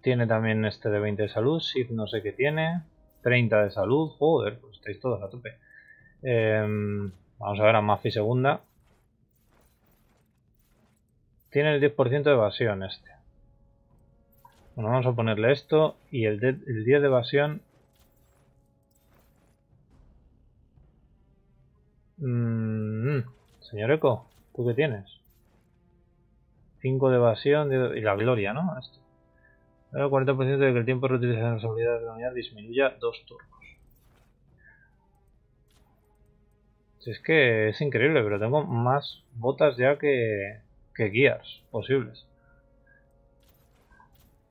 Tiene también este de 20 de salud. Sith no sé qué tiene. 30 de salud. Joder, pues estáis todos a tope. Em, vamos a ver a Mafi segunda. Tiene el 10% de evasión este. Bueno, vamos a ponerle esto. Y el, el 10 de evasión... Mmm, señor Eco, ¿tú qué tienes? 5 de evasión y la gloria, ¿no? Esto. El 40% de que el tiempo de reutilización de las habilidades de la unidad disminuya dos turnos. Si es que es increíble, pero tengo más botas ya que, que guías posibles.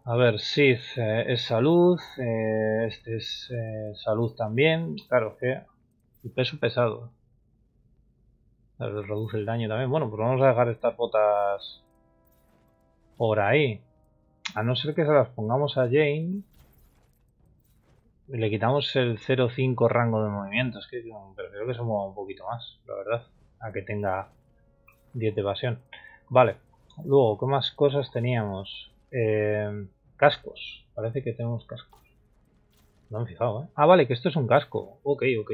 A ver, Sith eh, es salud, eh, este es eh, salud también. Claro que el peso pesado. reduce el daño también. Bueno, pues vamos a dejar estas botas por ahí. A no ser que se las pongamos a Jane. Le quitamos el 0,5 rango de movimiento. Es que prefiero que se mueva un poquito más, la verdad. A que tenga 10 de evasión. Vale. Luego, ¿qué más cosas teníamos? Eh, cascos. Parece que tenemos cascos. No me he fijado, ¿eh? Ah, vale, que esto es un casco. Ok, ok.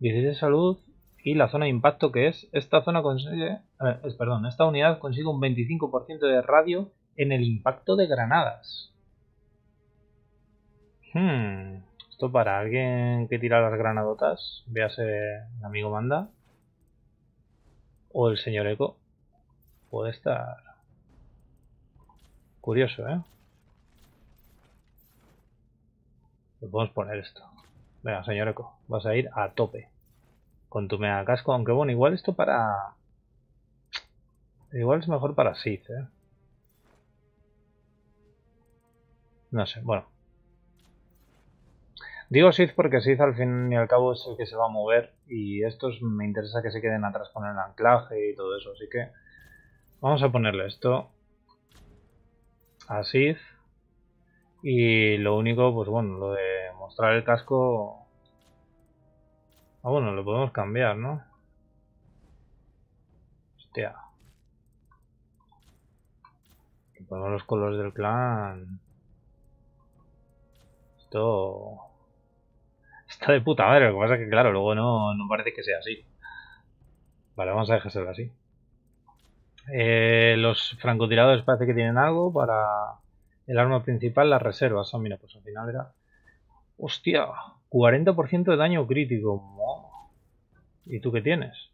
16 de salud y la zona de impacto que es. Esta zona consigue... Eh, perdón, esta unidad consigue un 25% de radio en el impacto de granadas. Hmm, esto para alguien que tira las granadotas, véase el amigo Manda o el señor Eco, puede estar curioso, ¿eh? Le podemos poner esto. Venga, señor Eco, vas a ir a tope con tu mega casco, aunque bueno, igual esto para... Igual es mejor para Sith, ¿eh? No sé, bueno. Digo Sith porque Sith al fin y al cabo es el que se va a mover y estos me interesa que se queden atrás con el anclaje y todo eso, así que vamos a ponerle esto a Sith y lo único, pues bueno, lo de mostrar el casco... Ah, bueno, lo podemos cambiar, ¿no? Hostia. Ponemos los colores del clan esto está de puta madre. Lo que pasa es que, claro, luego no, no parece que sea así. Vale, vamos a dejárselo así. Eh, los francotiradores parece que tienen algo para el arma principal, las reservas. Ah, mira, pues al final era... ¡Hostia! 40% de daño crítico. ¿Y tú qué tienes?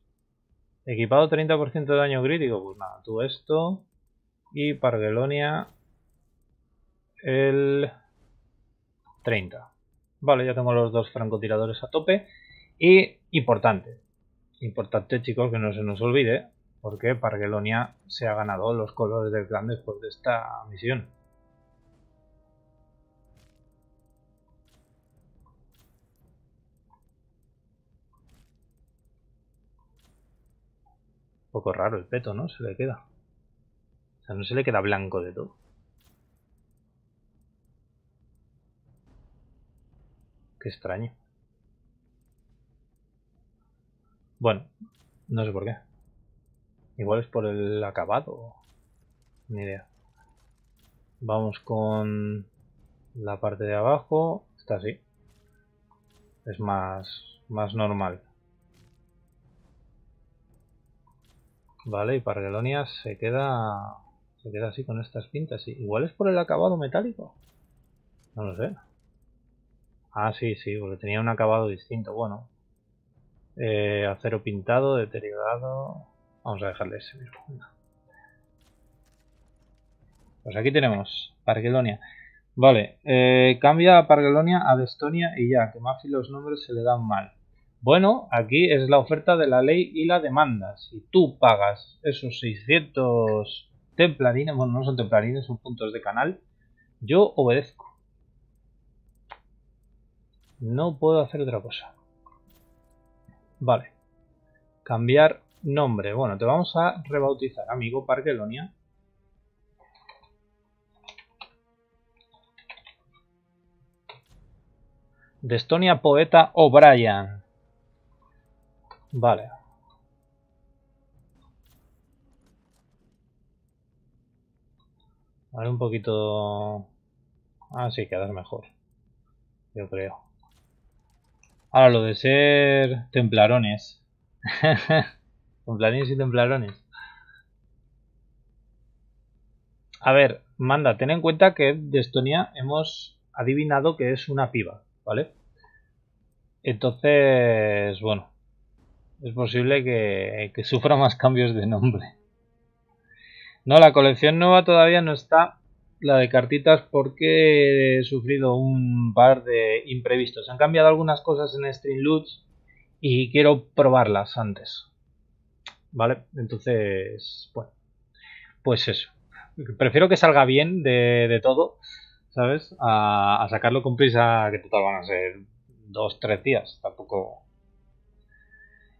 Equipado 30% de daño crítico. Pues nada, tú esto. Y Pargelonia el 30. Vale, ya tengo los dos francotiradores a tope. Y importante, importante chicos que no se nos olvide, porque Pargelonia se ha ganado los colores del clan después de esta misión. Un poco raro el peto, ¿no? Se le queda. O sea, no se le queda blanco de todo. Extraño. Bueno, no sé por qué. Igual es por el acabado. Ni idea. Vamos con la parte de abajo. Está así. Es más, más normal. Vale, y Pargelonia se queda se queda así con estas pintas. Igual es por el acabado metálico. No lo sé. Ah, sí, sí, porque tenía un acabado distinto. Bueno. Eh, acero pintado, deteriorado. Vamos a dejarle ese mismo. Pues aquí tenemos Pargelonia. Vale, eh, cambia a Pargelonia a Destonia y ya, que más los nombres se le dan mal. Bueno, aquí es la oferta de la ley y la demanda. Si tú pagas esos 600 templarines, bueno, no son templarines, son puntos de canal, yo obedezco. No puedo hacer otra cosa. Vale. Cambiar nombre. Bueno, te vamos a rebautizar, amigo Parquelonia. De Estonia Poeta O'Brien. Vale. Vale, un poquito... Ah, sí, quedas mejor. Yo creo. Ahora, lo de ser templarones. templarones y templarones. A ver, manda, ten en cuenta que de Estonia hemos adivinado que es una piba, ¿vale? Entonces, bueno, es posible que, que sufra más cambios de nombre. No, la colección nueva todavía no está la de cartitas porque he sufrido un par de imprevistos. Han cambiado algunas cosas en Streamloots y quiero probarlas antes. ¿Vale? Entonces, bueno, pues eso. Prefiero que salga bien de, todo, ¿sabes? A, sacarlo con prisa, que total van a ser dos, tres días. Tampoco.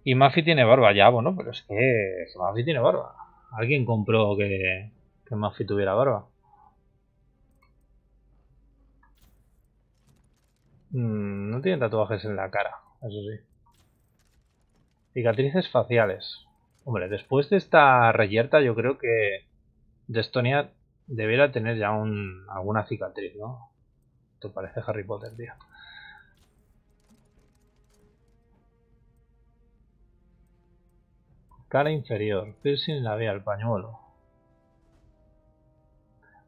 Y Mafi tiene barba ya, bueno, pero es que, Mafi tiene barba. Alguien compró que, que Mafi tuviera barba. Mm, no tiene tatuajes en la cara, eso sí. Cicatrices faciales. Hombre, después de esta reyerta yo creo que de Estonia debería tener ya un, alguna cicatriz, ¿no? Esto parece Harry Potter, tío. Cara inferior, piercing labial, pañuelo.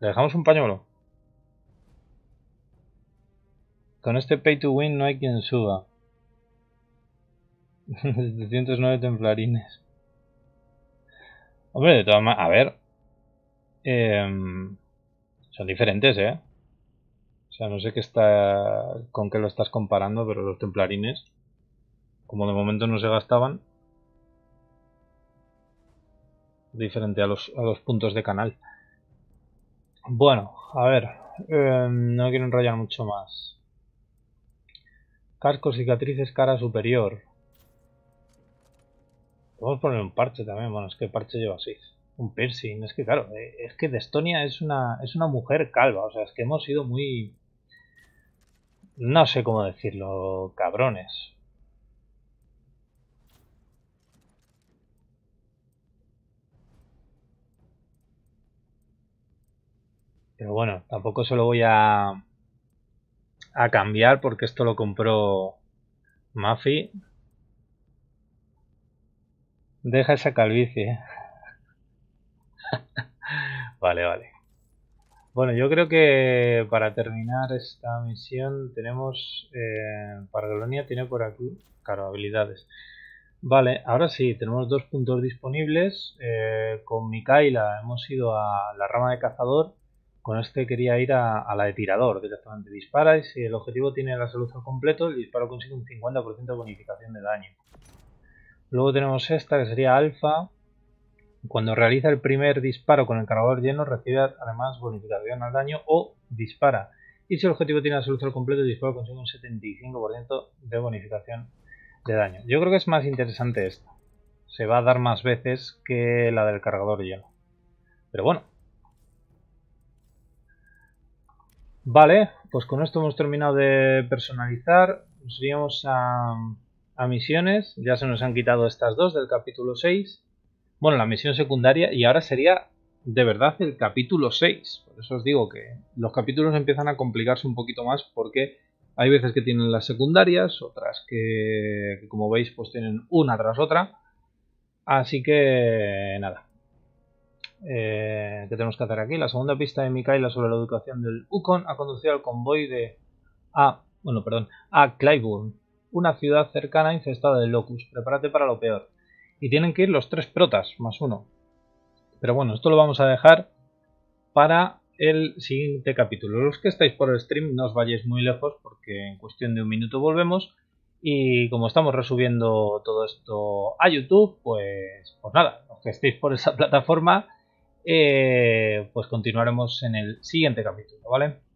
¿Le dejamos un pañuelo? Con este pay to win no hay quien suba. 709 templarines. Hombre, de todas maneras, a ver. Em, son diferentes, ¿eh? O sea, no sé qué está, con qué lo estás comparando, pero los templarines, como de momento no se gastaban, diferente a los, a los puntos de canal. Bueno, a ver, em, no quiero enrollar mucho más. Casco, cicatrices, cara superior. Podemos poner un parche también. Bueno, es que el parche lleva así. Un piercing. Es que claro, eh, es que de Estonia es una, es una mujer calva. O sea, es que hemos sido muy... No sé cómo decirlo, cabrones. Pero bueno, tampoco se lo voy a, a cambiar porque esto lo compró Mafi. Deja esa calvicie. vale, vale. Bueno, yo creo que para terminar esta misión tenemos... Eh, Pargolonia tiene por aquí, claro, habilidades. Vale, ahora sí, tenemos dos puntos disponibles. Eh, con Mikaela hemos ido a la rama de cazador. Con este quería ir a, la de tirador directamente. Dispara y si el objetivo tiene la salud al completo, el disparo consigue un 50% de bonificación de daño. Luego tenemos esta que sería alfa. Cuando realiza el primer disparo con el cargador lleno, recibe además bonificación al daño o dispara. Y si el objetivo tiene la salud al completo, el disparo consigue un 75% de bonificación de daño. Yo creo que es más interesante esta. Se va a dar más veces que la del cargador lleno. Pero bueno. Vale, pues con esto hemos terminado de personalizar. Nos iríamos a, misiones. Ya se nos han quitado estas dos del capítulo 6. Bueno, la misión secundaria y ahora sería de verdad el capítulo 6. Por eso os digo que los capítulos empiezan a complicarse un poquito más porque hay veces que tienen las secundarias, otras que, como veis pues tienen una tras otra. Así que nada. Eh, ¿Qué tenemos que hacer aquí? La segunda pista de Mikaela sobre la educación del Ukon ha conducido al convoy de a, bueno, perdón, a Clyburn, una ciudad cercana infestada de locus. Prepárate para lo peor. Y tienen que ir los tres protas, más uno. Pero bueno, esto lo vamos a dejar para el siguiente capítulo. Los que estáis por el stream no os vayáis muy lejos porque en cuestión de un minuto volvemos. Y como estamos resubiendo todo esto a YouTube, pues, pues nada, los que estéis por esa plataforma, eh, pues continuaremos en el siguiente capítulo, ¿vale?